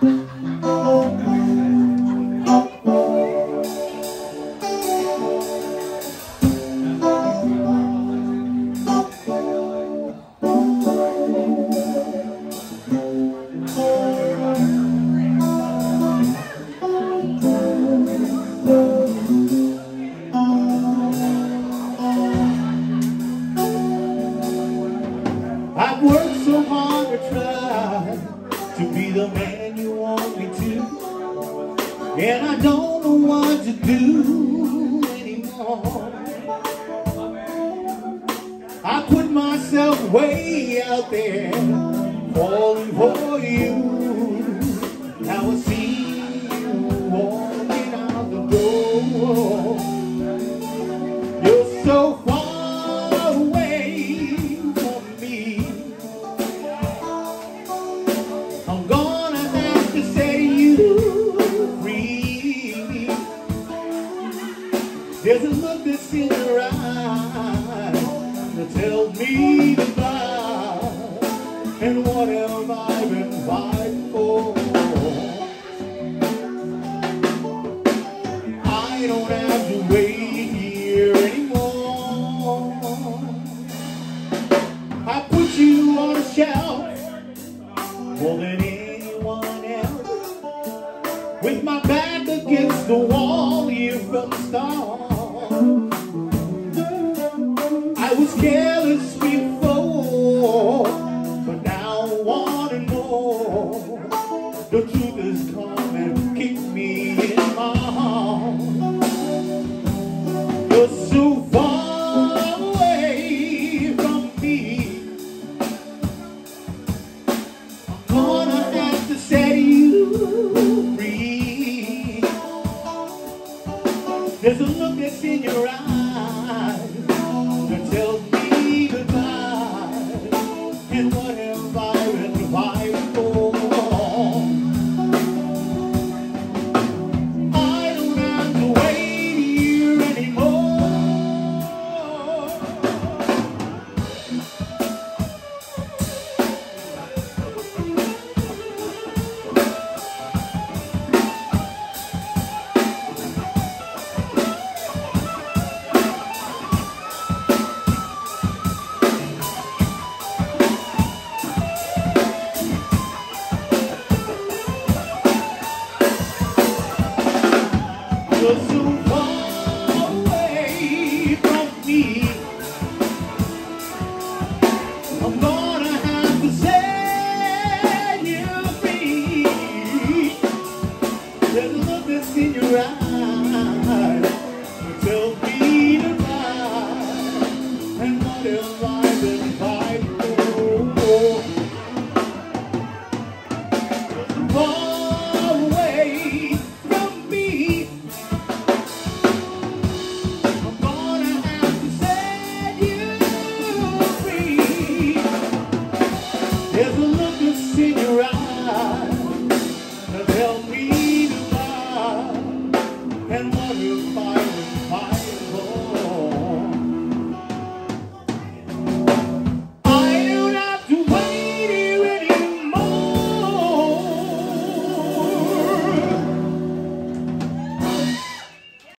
I've worked so hard to try to be the man you. And I don't know what to do anymore. I put myself way out there, falling for you. There's a look that's in your eyes that tells me goodbye. And what have I been fighting for? I don't have to wait here anymore. I put you on a shelf more than anyone else. With my back against the wall from the start. Jesús no te pide